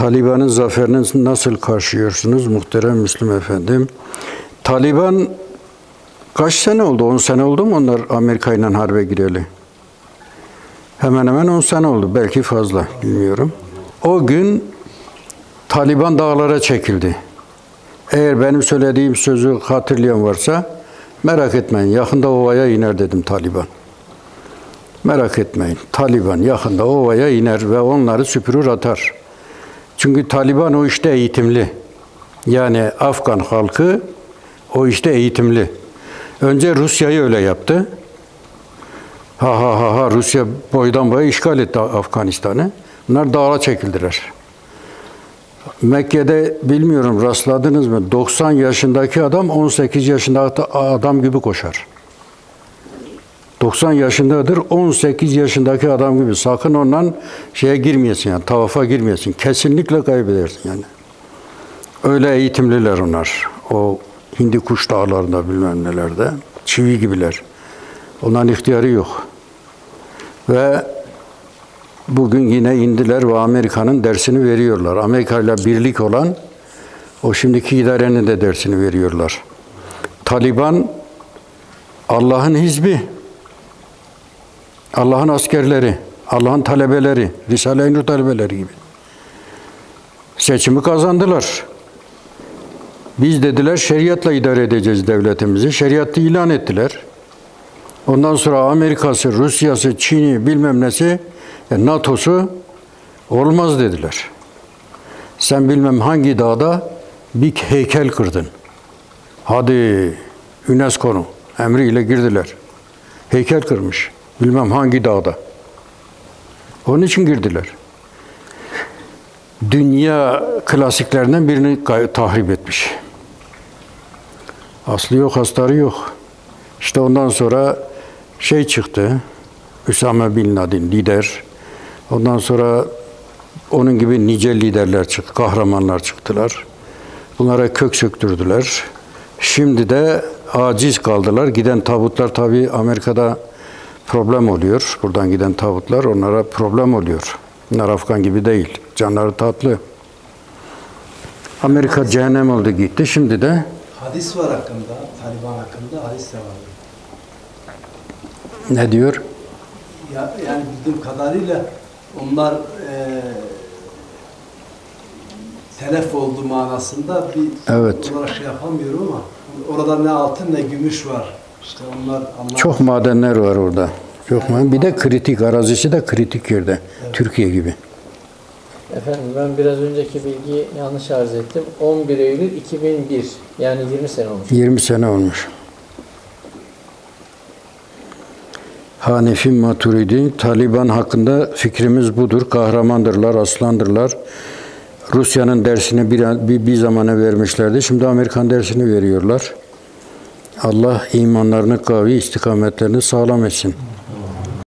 Taliban'ın zaferini nasıl karşılıyorsunuz muhterem Müslüm efendim? Taliban kaç sene oldu? 10 sene oldu mu onlar Amerika ile harbe gireli? Hemen hemen 10 sene oldu. Belki fazla bilmiyorum. O gün Taliban dağlara çekildi. Eğer benim söylediğim sözü hatırlayan varsa merak etmeyin yakında ovaya iner dedim Taliban. Merak etmeyin. Taliban yakında ovaya iner ve onları süpürür atar. Çünkü Taliban o işte eğitimli. Yani Afgan halkı o işte eğitimli. Önce Rusya'yı öyle yaptı. Ha ha ha ha Rusya boydan boya işgal etti Afganistan'ı. Bunlar dağla çekildiler. Mekke'de bilmiyorum rastladınız mı? 90 yaşındaki adam 18 yaşındaki adam gibi koşar. 90 yaşındadır, 18 yaşındaki adam gibi. Sakın ondan şeye girmeyesin yani, tavafa girmeyesin. Kesinlikle kaybedersin yani. Öyle eğitimliler onlar. O Hindi kuş dağlarında bilmem nelerde. Çivi gibiler. Onların ihtiyarı yok. Ve bugün yine indiler ve Amerika'nın dersini veriyorlar. Amerika ile birlik olan o şimdiki idarenin de dersini veriyorlar. Taliban Allah'ın hizbi. Allah'ın askerleri, Allah'ın talebeleri, Risale-i Nur talebeleri gibi. Seçimi kazandılar. Biz dediler şeriatla idare edeceğiz devletimizi. Şeriatı ilan ettiler. Ondan sonra Amerika'sı, Rusya'sı, Çin'i bilmem nesi, e, NATO'su olmaz dediler. Sen bilmem hangi dağda bir heykel kırdın. Hadi UNESCO'nun emriyle girdiler. Heykel kırmış. Bilmem hangi dağda. Onun için girdiler. Dünya klasiklerinden birini tahrip etmiş. Aslı yok, astarı yok. İşte ondan sonra şey çıktı. Üsame Bin Laden lider. Ondan sonra onun gibi nice liderler çıktı, kahramanlar çıktılar. Bunlara kök söktürdüler. Şimdi de aciz kaldılar. Giden tabutlar tabii Amerika'da problem oluyor. Buradan giden tabutlar onlara problem oluyor. Bunlar Afgan gibi değil. Canları tatlı. Amerika cehennem oldu gitti. Şimdi de Hadis var hakkında, Taliban hakkında hadis de var. ne diyor? Ya, yani bildiğim kadarıyla onlar e, telef oldu manasında bir Evet. olarak şey yapamıyorum ama orada ne altın ne gümüş var. İşte onlar Allah Çok madenler var orada. Çok maden. Bir de kritik arazisi de kritik yerde. Türkiye gibi. Efendim ben biraz önceki bilgiyi yanlış arz ettim. 11 Eylül 2001 yani 20 sene olmuş. 20 sene olmuş. Hanefi Maturidi, Taliban hakkında fikrimiz budur. Kahramandırlar, aslandırlar. Rusya'nın dersini bir, bir, bir zamana vermişlerdi. Şimdi Amerikan dersini veriyorlar. Allah imanlarını kavi, istikametlerini sağlam etsin.